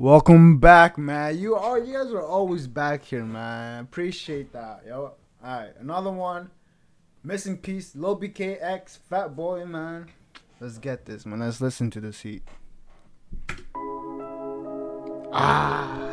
Welcome back, man. You are you guys are always back here, man. Appreciate that, yo. Alright, another one. Missing piece, Lil BK X, Fat Boy, man. Let's get this, man. Let's listen to this heat. Ah.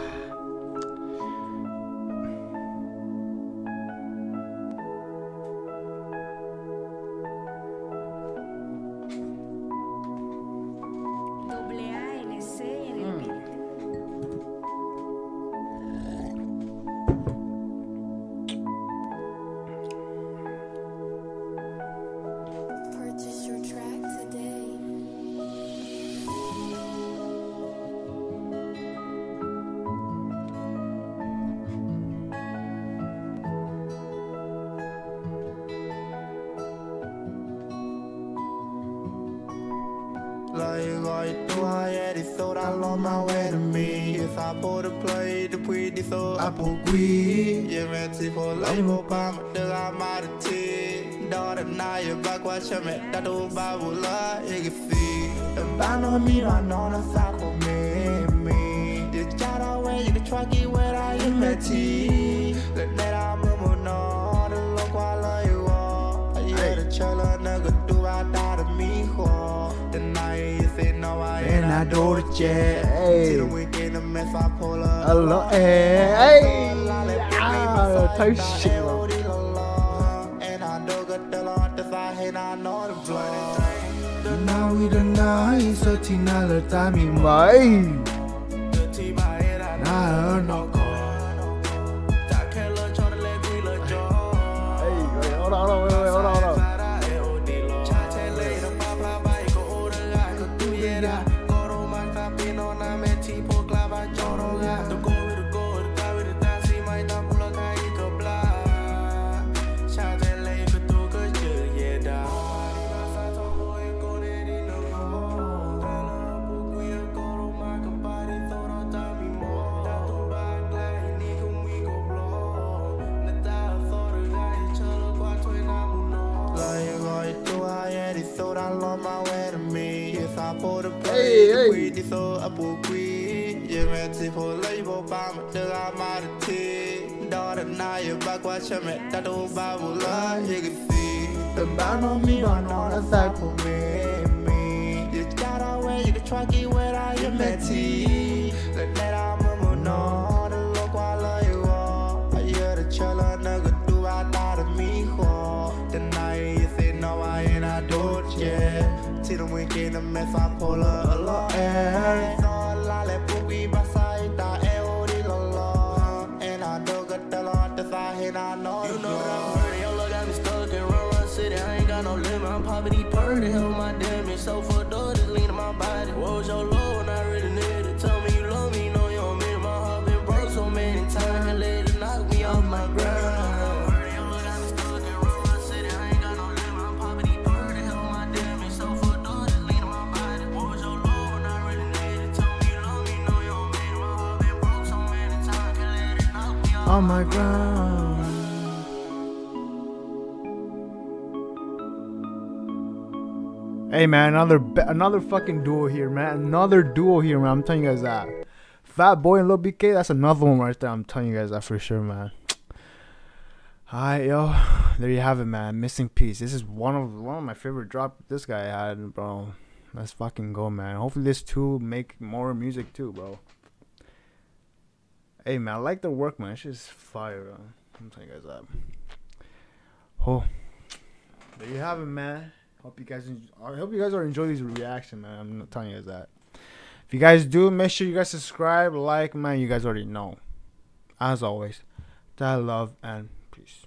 Like right through I had it so I lost my way to me. If I put a play the pretty so I pull quý Yeah man chỉ phố lấy vô ba mà đưa ra mà được chi Đó là nai ở ba qua cho mẹ đã đủ ba vụ lá Yêu cái phi Em bán nó mi nó nó nó xa của mẹ mi Điều cha đó quay như cái try chơi là nơi gần đủ ba đã được mi khó Tonight you say no I ain't And I do the jet. Hey. the weekend, the mess I pull up. Hello, hey, hey. Ah, type shit. And I do good the Lord, the side, and I know the blood. The now we the night, so Tina le time mai. The it so I my way to me. Yes I pulled the Hey, play hey. the pretty so I pull quý Yeah man chỉ phố lấy vô ba mà đưa ra mà được thi Đó là nai ở ba qua cho mẹ đã đủ ba vụ lá Yeah cái phi Tầm bán nó mi nó nó đã xa của mẹ mi Yeah cha đó quay you can try kì quay ra yêu mẹ chi Lần này đã mơ the weekend the mess I pull up a lot eh. air So la le pupi basai ta o di lo lo. And I do good the Lord the side and I know You know that I'm hurting, got me stuck in run run city. I ain't got no limit, I'm poverty purdy. Held my damage, so for On my ground. Hey man, another another fucking duo here, man. Another duo here, man. I'm telling you guys that. Fat Boy and Lil BK, that's another one right there. I'm telling you guys that for sure, man. Alright, yo, there you have it, man. Missing piece. This is one of one of my favorite drop this guy had, bro. Let's fucking go, man. Hopefully this two make more music too, bro. Hey man, I like the work, man. It's just fire, bro. I'm telling you guys that. Oh, there you have it, man. Hope you guys, en- I hope you guys are enjoying these reaction, man. I'm not telling you guys that. If you guys do, make sure you guys subscribe, like, man. You guys already know. As always, that love and peace.